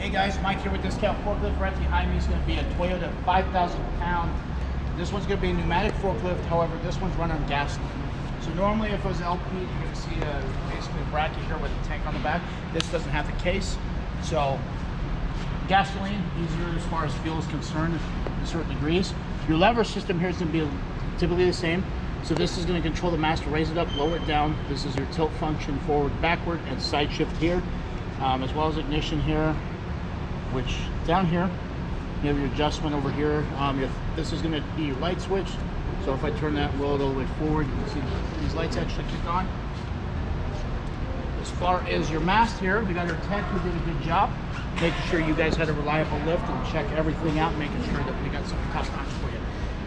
Hey guys, Mike here with Discount Forklift. Right behind me is going to be a Toyota 5,000 pound. This one's going to be a pneumatic forklift. However, this one's running on gasoline. So normally if it was LP, you're going to see a, basically a bracket here with a tank on the back. This doesn't have the case. So gasoline, easier as far as fuel is concerned in certain degrees. Your lever system here is going to be typically the same. So this is going to control the mast to raise it up, lower it down. This is your tilt function forward, backward, and side shift here, um, as well as ignition here, which down here, you have your adjustment over here. Um, if this is going to be your light switch. So if I turn that roll all the way forward, you can see these lights actually kick on. As far as your mast here, we got our tech who did a good job making sure you guys had a reliable lift and check everything out, making sure that we got some notch for you.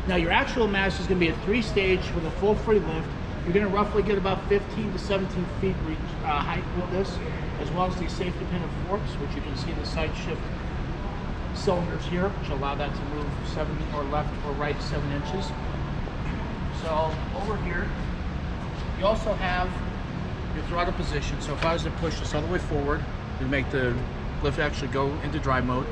Now your actual mast is going to be a three stage with a full free lift. You're going to roughly get about 15 to 17 feet reach, uh, height with this, as well as these safety pin of forks, which you can see the side shift cylinders here, which allow that to move seven or left or right seven inches. So over here, you also have your throttle position. So if I was to push this all the way forward to make the lift actually go into drive mode,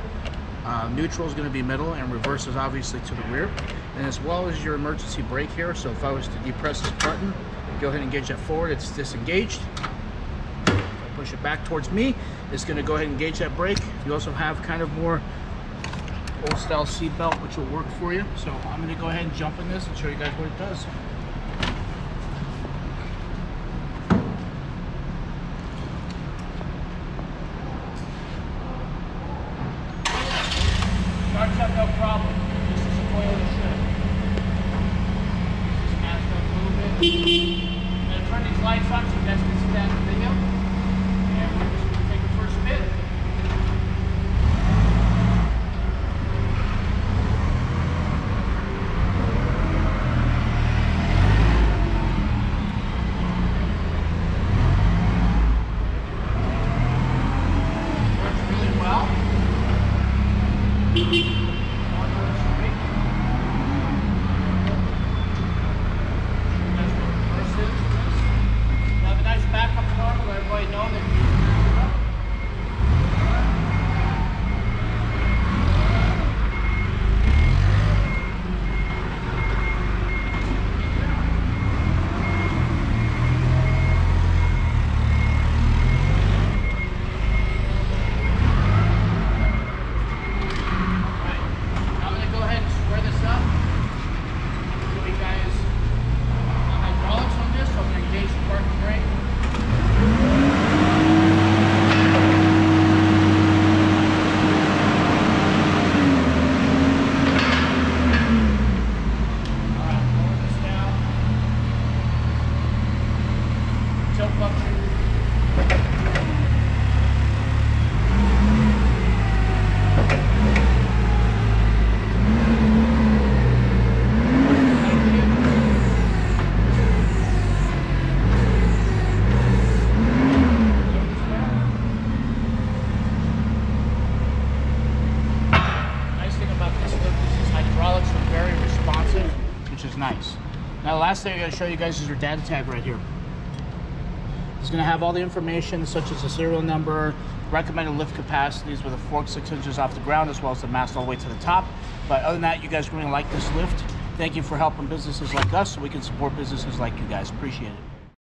uh, neutral is going to be middle and reverse is obviously to the rear. And as well as your emergency brake here. So if I was to depress this button, go ahead and engage that forward, it's disengaged. Push it back towards me, it's going to go ahead and engage that brake. You also have kind of more old style seat belt, which will work for you. So I'm going to go ahead and jump in this and show you guys what it does. Starts up no problem. A shift. This which is nice. Now the last thing I gotta show you guys is your data tag right here. It's gonna have all the information such as the serial number, recommended lift capacities with a fork six inches off the ground as well as the mast all the way to the top. But other than that, you guys really like this lift. Thank you for helping businesses like us so we can support businesses like you guys. Appreciate it.